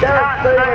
Devastating.